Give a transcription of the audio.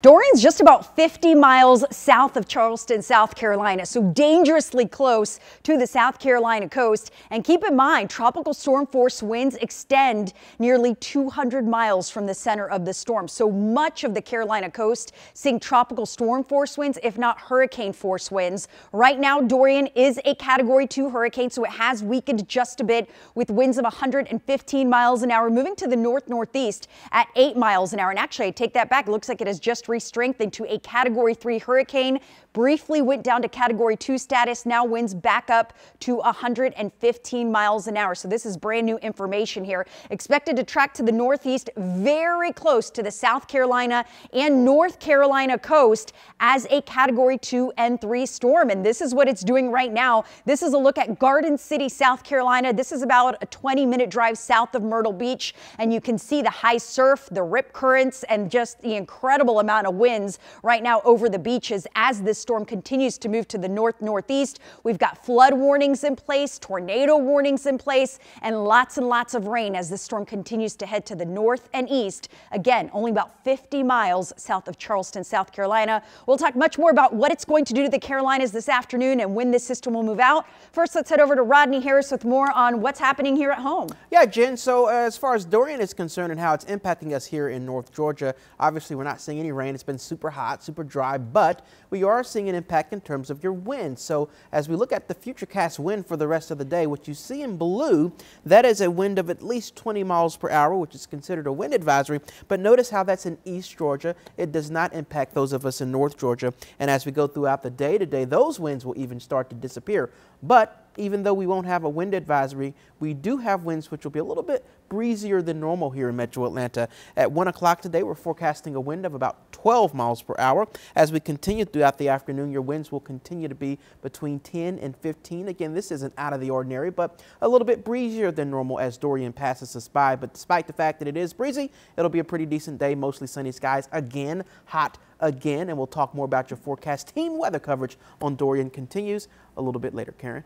Dorian's just about 50 miles south of Charleston, South Carolina, so dangerously close to the South Carolina coast. And keep in mind, tropical storm force winds extend nearly 200 miles from the center of the storm. So much of the Carolina coast seeing tropical storm force winds, if not hurricane force winds. Right now, Dorian is a category two hurricane, so it has weakened just a bit with winds of 115 miles an hour, moving to the north northeast at eight miles an hour. And actually, I take that back. It looks like it has just strengthened to a Category 3 hurricane. Briefly went down to Category 2 status. Now winds back up to 115 miles an hour. So this is brand new information here. Expected to track to the northeast, very close to the South Carolina and North Carolina coast as a Category 2 and 3 storm. And this is what it's doing right now. This is a look at Garden City, South Carolina. This is about a 20 minute drive south of Myrtle Beach. And you can see the high surf, the rip currents, and just the incredible amount of winds right now over the beaches as this storm continues to move to the north northeast. We've got flood warnings in place, tornado warnings in place, and lots and lots of rain as this storm continues to head to the north and east. Again, only about 50 miles south of Charleston, South Carolina. We'll talk much more about what it's going to do to the Carolinas this afternoon and when this system will move out. First, let's head over to Rodney Harris with more on what's happening here at home. Yeah, Jen. So uh, as far as Dorian is concerned and how it's impacting us here in North Georgia, obviously we're not seeing any rain. It's been super hot, super dry, but we are seeing an impact in terms of your wind. So as we look at the futurecast wind for the rest of the day, what you see in blue, that is a wind of at least 20 miles per hour, which is considered a wind advisory. But notice how that's in East Georgia. It does not impact those of us in North Georgia. And as we go throughout the day today, those winds will even start to disappear. But even though we won't have a wind advisory, we do have winds which will be a little bit breezier than normal here in metro Atlanta. At 1 o'clock today, we're forecasting a wind of about 12 miles per hour. As we continue throughout the afternoon, your winds will continue to be between 10 and 15. Again, this isn't out of the ordinary, but a little bit breezier than normal as Dorian passes us by. But despite the fact that it is breezy, it'll be a pretty decent day, mostly sunny skies. Again, hot again, and we'll talk more about your forecast. Team weather coverage on Dorian continues a little bit later. Karen.